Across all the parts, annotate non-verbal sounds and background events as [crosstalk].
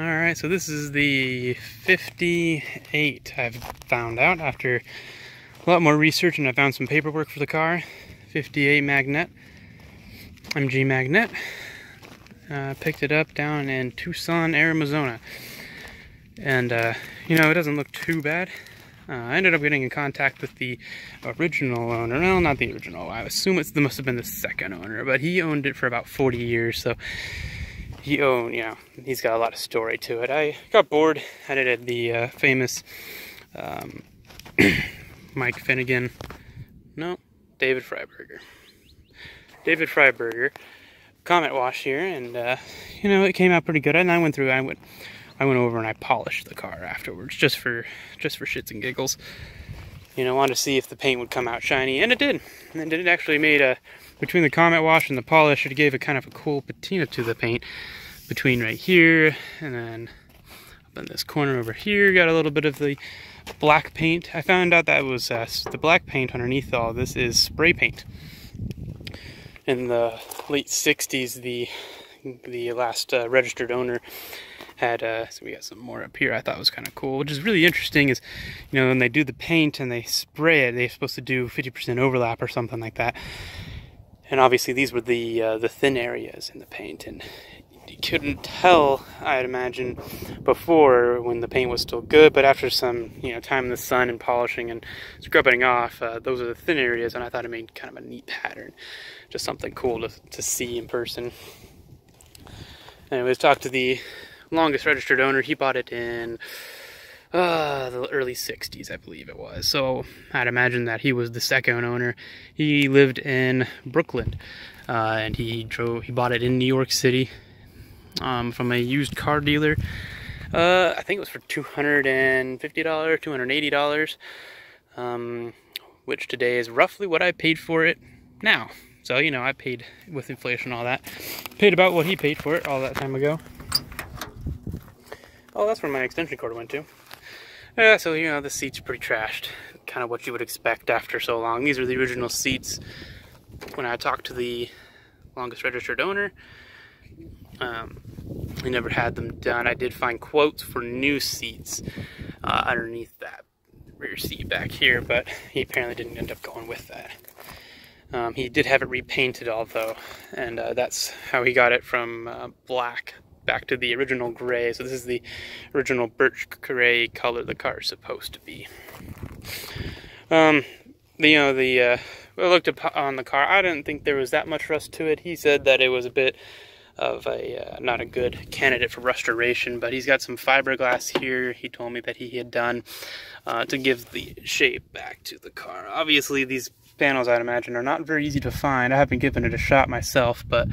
All right, so this is the 58 I've found out after a lot more research and I found some paperwork for the car. 58 Magnette, MG Magnette. Uh, picked it up down in Tucson, Arizona. And, uh, you know, it doesn't look too bad. Uh, I ended up getting in contact with the original owner. No, not the original. I assume it must have been the second owner, but he owned it for about 40 years, so he owned, you know, he's got a lot of story to it. I got bored. I did the uh, famous um, [clears throat] Mike Finnegan, no, David Freiburger. David Freiburger Comet wash here, and uh, you know it came out pretty good. And I went through, I went, I went over and I polished the car afterwards, just for just for shits and giggles. You know, wanted to see if the paint would come out shiny, and it did. And it actually made a between the Comet wash and the polish, it gave a kind of a cool patina to the paint between right here and then up in this corner over here. Got a little bit of the black paint. I found out that was uh, the black paint underneath all this is spray paint. In the late 60s, the the last uh, registered owner had uh, so we got some more up here I thought was kind of cool which is really interesting is you know when they do the paint and they spray it they're supposed to do 50% overlap or something like that and obviously these were the uh, the thin areas in the paint and couldn't tell I'd imagine before when the paint was still good but after some you know time in the sun and polishing and scrubbing off uh, those are the thin areas and I thought it made kind of a neat pattern just something cool to, to see in person anyways talked to the longest registered owner he bought it in uh, the early 60s, I believe it was. So I'd imagine that he was the second owner. He lived in Brooklyn, uh, and he drove. He bought it in New York City um, from a used car dealer. Uh, I think it was for two hundred and fifty dollars, two hundred eighty dollars, um, which today is roughly what I paid for it now. So you know, I paid with inflation, and all that, paid about what he paid for it all that time ago. Oh, that's where my extension cord went to. Yeah, so you know the seats pretty trashed. Kind of what you would expect after so long. These are the original seats when I talked to the longest registered owner. Um, we never had them done. I did find quotes for new seats uh, underneath that rear seat back here, but he apparently didn't end up going with that. Um, he did have it repainted, although, and uh, that's how he got it from uh, black back to the original gray. So this is the original birch gray color the car is supposed to be. Um, the, you know, the, uh, I looked on the car. I didn't think there was that much rust to it. He said that it was a bit of a, uh, not a good candidate for restoration, but he's got some fiberglass here. He told me that he had done uh, to give the shape back to the car. Obviously, these panels, I'd imagine, are not very easy to find. I haven't given it a shot myself, but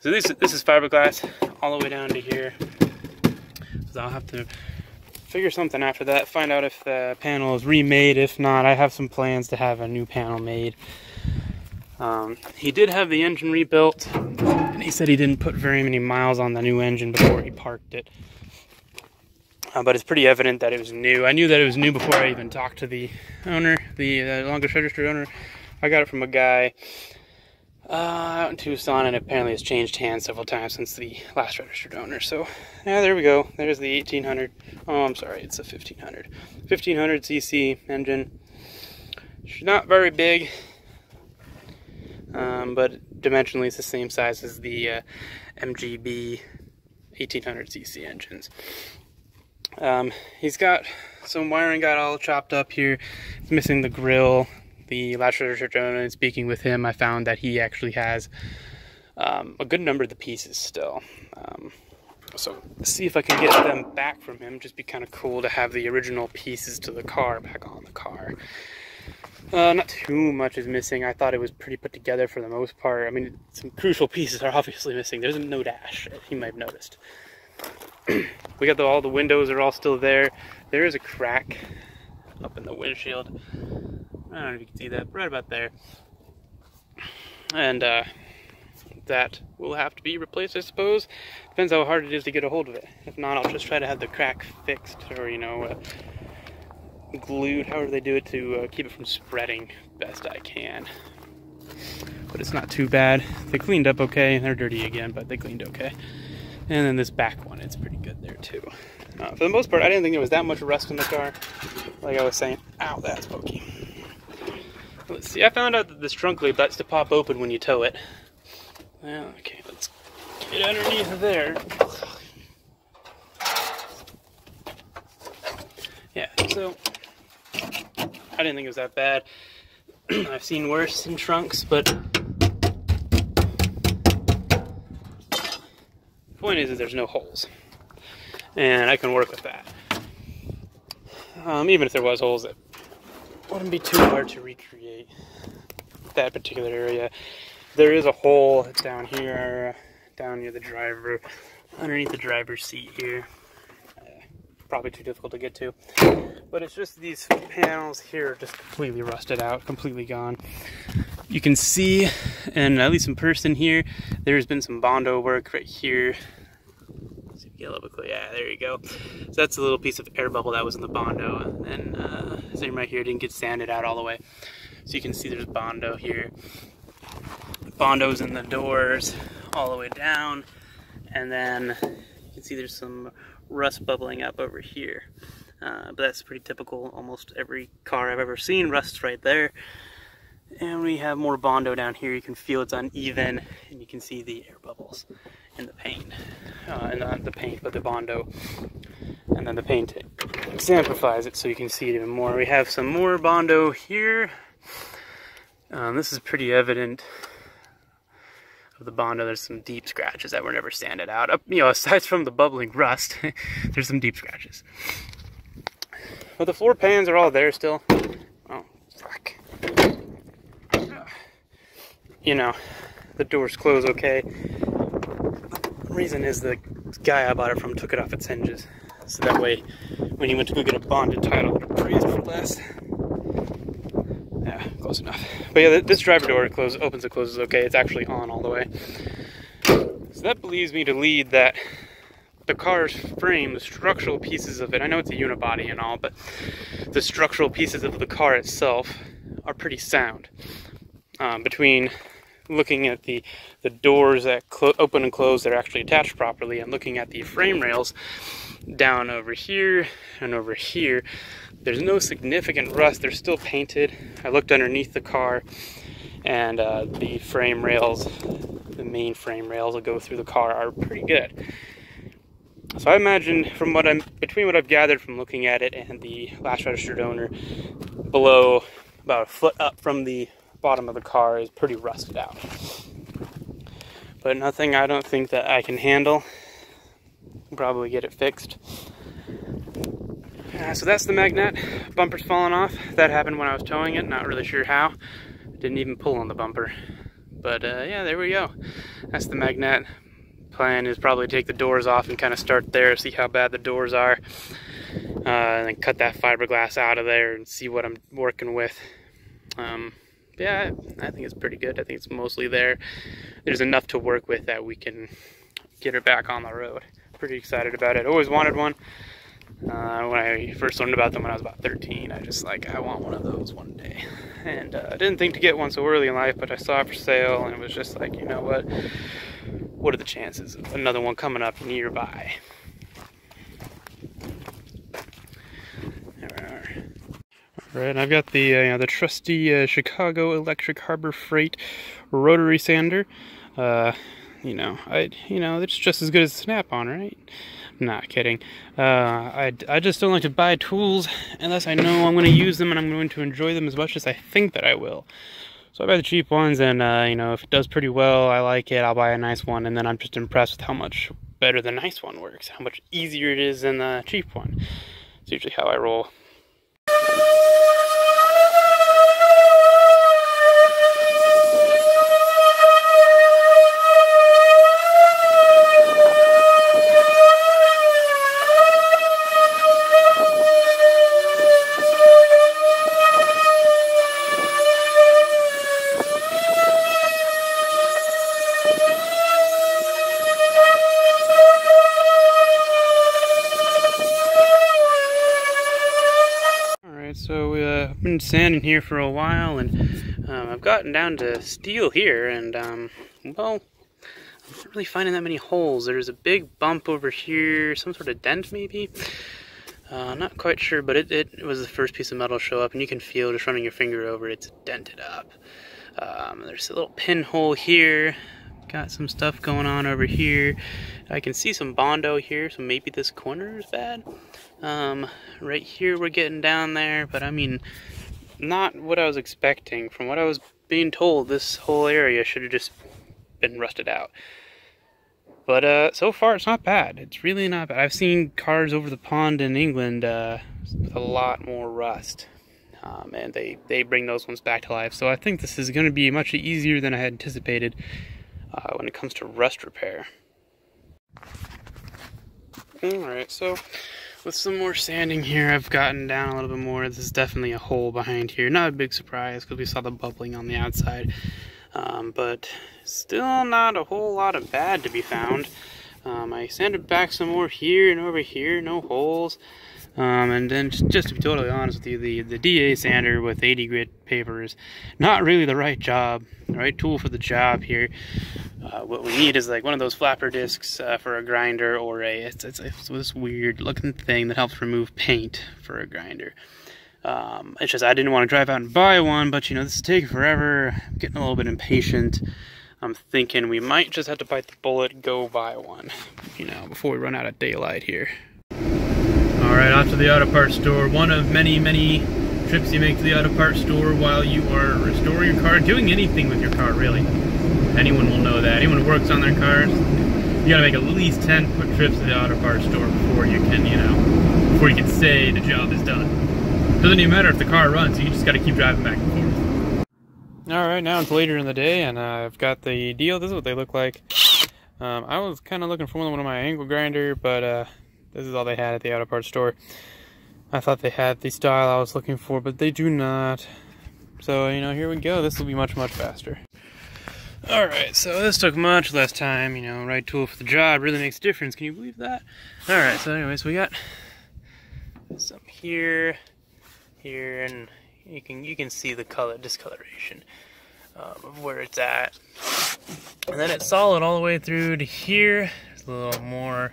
so this, this is fiberglass all the way down to here. So I'll have to figure something after that, find out if the panel is remade. If not, I have some plans to have a new panel made. Um, he did have the engine rebuilt, he said he didn't put very many miles on the new engine before he parked it. Uh, but it's pretty evident that it was new. I knew that it was new before I even talked to the owner, the uh, longest registered owner. I got it from a guy uh, out in Tucson, and apparently it's changed hands several times since the last registered owner. So, yeah, there we go. There's the 1800. Oh, I'm sorry, it's a 1500. 1500 cc engine. It's not very big, um, but dimensionally it's the same size as the uh, MGB 1800 cc engines. Um, he's got some wiring got all chopped up here. It's missing the grill, the last registered owner and speaking with him, I found that he actually has um, a good number of the pieces still. Um, so see if I can get them back from him. Just be kind of cool to have the original pieces to the car back on the car. Uh, not too much is missing. I thought it was pretty put together for the most part. I mean, some crucial [laughs] pieces are obviously missing. There's no dash, you might have noticed. [clears throat] we got the, all the windows are all still there. There is a crack up in the windshield. I don't know if you can see that, right about there. And uh, that will have to be replaced, I suppose. Depends how hard it is to get a hold of it. If not, I'll just try to have the crack fixed or, you know, uh, glued, however they do it, to uh, keep it from spreading best I can. But it's not too bad. They cleaned up okay. They're dirty again, but they cleaned okay. And then this back one, it's pretty good there too. Uh, for the most part, I didn't think there was that much rust in the car. Like I was saying, ow, that's pokey. Let's see, I found out that this trunk lid likes to pop open when you tow it. Well, okay, let's get underneath there. Yeah, so I didn't think it was that bad. [clears throat] I've seen worse in trunks, but the point is that there's no holes. And I can work with that. Um, even if there was holes, it wouldn't be too hard to recreate that particular area. There is a hole down here, down near the driver, underneath the driver's seat here. Probably too difficult to get to. But it's just these panels here just completely rusted out, completely gone. You can see, and at least in person here, there's been some Bondo work right here get a little bit clear. Yeah, there you go. So that's a little piece of air bubble that was in the Bondo. And uh, same right here, didn't get sanded out all the way. So you can see there's Bondo here. Bondo's in the doors all the way down. And then you can see there's some rust bubbling up over here. Uh, but that's pretty typical. Almost every car I've ever seen rusts right there. And we have more Bondo down here. You can feel it's uneven and you can see the air bubbles in the paint. Uh, and not the paint, but the Bondo. And then the paint it exemplifies it so you can see it even more. We have some more Bondo here. Um, this is pretty evident of the Bondo. There's some deep scratches that were never sanded out. You know, aside from the bubbling rust, [laughs] there's some deep scratches. But the floor pans are all there still. Oh, fuck. You know, the doors close okay The reason is the guy I bought it from took it off its hinges. So that way, when he went to go get a bonded title, it appraised for less. Close enough. But yeah, this driver door closes, opens and closes okay. It's actually on all the way. So that believes me to lead that the car's frame, the structural pieces of it, I know it's a unibody and all, but the structural pieces of the car itself are pretty sound. Um, between looking at the, the doors that open and close that are actually attached properly and looking at the frame rails down over here and over here, there's no significant rust. They're still painted. I looked underneath the car and uh, the frame rails, the main frame rails that go through the car are pretty good. So I imagine from what I'm, between what I've gathered from looking at it and the last registered owner, below about a foot up from the bottom of the car is pretty rusted out. But nothing I don't think that I can handle. Probably get it fixed. Uh, so that's the Magnette. Bumper's falling off. That happened when I was towing it. Not really sure how. Didn't even pull on the bumper. But uh, yeah, there we go. That's the Magnette. Plan is probably take the doors off and kind of start there, see how bad the doors are. Uh, and then cut that fiberglass out of there and see what I'm working with. Um, yeah, I think it's pretty good. I think it's mostly there. There's enough to work with that we can get her back on the road. Pretty excited about it. Always wanted one. Uh, when I first learned about them when I was about 13, I just like, I want one of those one day. [laughs] And uh, I didn't think to get one so early in life, but I saw it for sale and it was just like, you know what? What are the chances of another one coming up nearby? Right, and I've got the uh, you know, the trusty uh, Chicago Electric Harbor Freight rotary sander. Uh, you know, I you know it's just as good as Snap-on, right? Not kidding. Uh, I I just don't like to buy tools unless I know I'm going to use them and I'm going to enjoy them as much as I think that I will. So I buy the cheap ones, and uh, you know if it does pretty well, I like it. I'll buy a nice one, and then I'm just impressed with how much better the nice one works, how much easier it is than the cheap one. It's usually how I roll. Been sanding here for a while and um, I've gotten down to steel here and um, well I'm not really finding that many holes. There's a big bump over here, some sort of dent maybe. Uh, not quite sure, but it, it was the first piece of metal show up, and you can feel just running your finger over it's dented up. Um, there's a little pinhole here. Got some stuff going on over here. I can see some Bondo here, so maybe this corner is bad. Um, right here we're getting down there, but I mean, not what I was expecting. From what I was being told, this whole area should have just been rusted out. But uh, so far, it's not bad. It's really not bad. I've seen cars over the pond in England uh, with a lot more rust. Um, and they, they bring those ones back to life. So I think this is going to be much easier than I had anticipated uh, when it comes to rust repair. Alright, so with some more sanding here, I've gotten down a little bit more. This is definitely a hole behind here. Not a big surprise because we saw the bubbling on the outside. Um, but still not a whole lot of bad to be found. Um, I sanded back some more here and over here, no holes. Um, and then just, to be totally honest with you, the, the DA sander with 80 grit paper is not really the right job, the right tool for the job here. Uh, what we need is like one of those flapper discs uh, for a grinder or a, it's, it's, it's, this weird looking thing that helps remove paint for a grinder. Um, it's just I didn't want to drive out and buy one, but you know, this is taking forever. I'm getting a little bit impatient. I'm thinking we might just have to bite the bullet, go buy one, you know, before we run out of daylight here. All right, off to the auto parts store. One of many, many trips you make to the auto parts store while you are restoring your car, doing anything with your car, really. Anyone will know that. Anyone who works on their cars, you gotta make at least 10 quick trips to the auto parts store before you can, you know, before you can say the job is done. Doesn't even matter if the car runs, you just gotta keep driving back and forth. All right, now it's later in the day and uh, I've got the deal. This is what they look like. Um, I was kind of looking for one of my angle grinder, but uh, this is all they had at the auto parts store. I thought they had the style I was looking for, but they do not. So, you know, here we go. This will be much, much faster. Alright, so this took much less time, you know, right tool for the job really makes a difference. Can you believe that? Alright, so anyways, we got some here, here, and you can you can see the color discoloration um, of where it's at. And then it's solid all the way through to here. A little more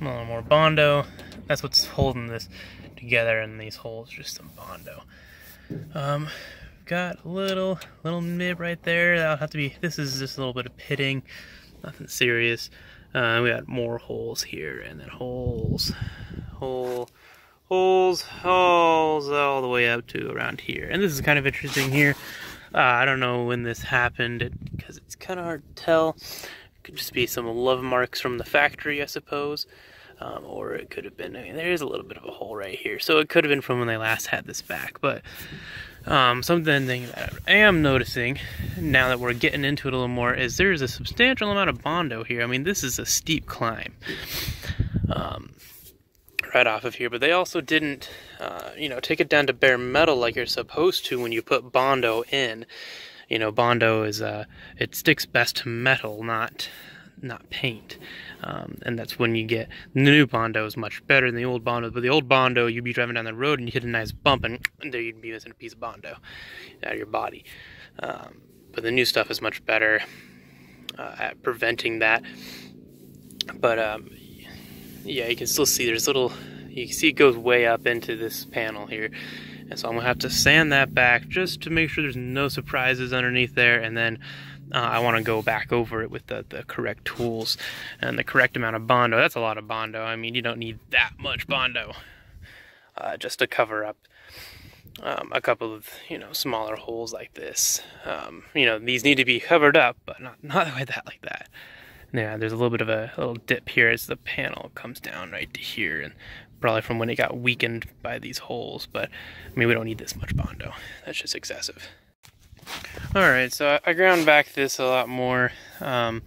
a little more Bondo. That's what's holding this together in these holes, just some Bondo. Um, got a little, little nib right there. That'll have to be, this is just a little bit of pitting, nothing serious. Uh, we got more holes here, and then holes, hole, holes, holes, all the way up to around here. And this is kind of interesting here. Uh, I don't know when this happened, because it's kind of hard to tell. It could just be some love marks from the factory, I suppose. Um, or it could have been, I mean, there is a little bit of a hole right here. So it could have been from when they last had this back. But um, something that I am noticing now that we're getting into it a little more is there's a substantial amount of Bondo here. I mean, this is a steep climb um, right off of here. But they also didn't, uh, you know, take it down to bare metal like you're supposed to when you put Bondo in. You know, Bondo is, uh, it sticks best to metal, not not paint. Um, and that's when you get the new Bondo is much better than the old Bondo. But the old Bondo, you'd be driving down the road and you hit a nice bump, and [clears throat] there you'd be missing a piece of Bondo out of your body. Um, but the new stuff is much better uh, at preventing that. But um, yeah, you can still see there's little. You can see it goes way up into this panel here. And so I'm gonna have to sand that back just to make sure there's no surprises underneath there, and then uh, I want to go back over it with the, the correct tools and the correct amount of Bondo. That's a lot of Bondo. I mean, you don't need that much Bondo uh, just to cover up um, a couple of, you know, smaller holes like this. Um, you know, these need to be covered up, but not, not [laughs] like that, like that. Yeah, there's a little bit of a, a little dip here as the panel comes down right to here, and probably from when it got weakened by these holes, but I mean, we don't need this much Bondo. That's just excessive. Alright, so I ground back this a lot more um,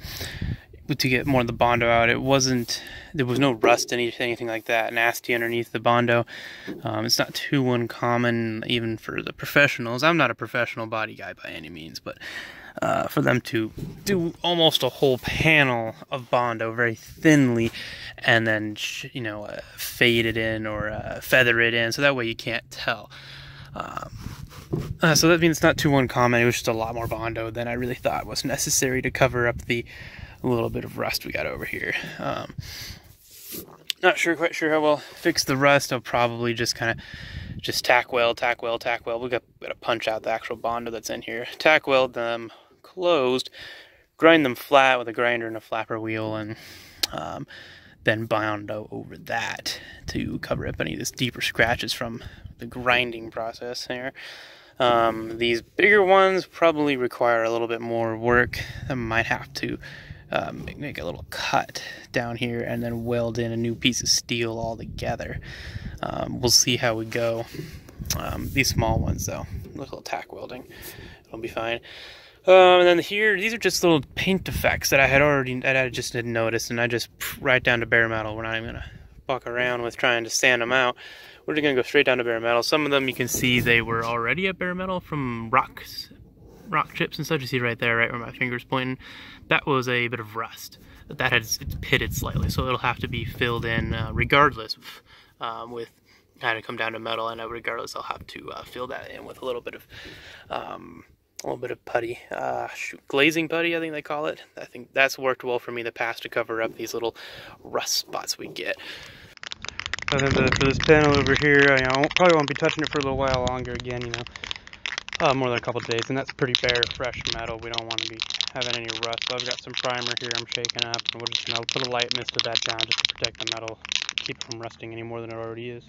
to get more of the Bondo out. It wasn't, there was no rust, anything, anything like that, nasty underneath the Bondo. Um, it's not too uncommon even for the professionals. I'm not a professional body guy by any means, but uh, for them to do almost a whole panel of Bondo very thinly and then, you know, uh, fade it in or uh, feather it in so that way you can't tell. Um, Uh, so that means it's not too uncommon. It was just a lot more Bondo than I really thought was necessary to cover up the little bit of rust we got over here. Um, not sure, quite sure how well fix the rust. I'll probably just kind of just tack weld, tack weld, tack weld. We got, got to punch out the actual Bondo that's in here. Tack weld them closed, grind them flat with a grinder and a flapper wheel, and um, then Bondo over that to cover up any of this deeper scratches from the grinding process here. Um, these bigger ones probably require a little bit more work. I might have to um, make a little cut down here and then weld in a new piece of steel all together. Um, we'll see how we go. Um, these small ones though, little tack welding, it'll be fine. Um, and then here, these are just little paint effects that I had already, that I just didn't notice, and I just right down to bare metal. We're not even gonna fuck around with trying to sand them out. We're just gonna go straight down to bare metal. Some of them you can see they were already at bare metal from rocks rock chips and such. You see right there, right where my finger's pointing, that was a bit of rust. That had it's pitted slightly, so it'll have to be filled in uh, regardless um, with kind of come down to metal, and regardless, I'll have to uh, fill that in with a little bit of um, a little bit of putty, uh, shoot, glazing putty, I think they call it. I think that's worked well for me in the past to cover up these little rust spots we get. Then the, for this panel over here, I know, probably won't be touching it for a little while longer again, you know uh, more than a couple days, and that's pretty bare, fresh metal. We don't want to be having any rust. So I've got some primer here I'm shaking up, and we're just going to put a light mist of that down just to protect the metal, keep it from rusting any more than it already is.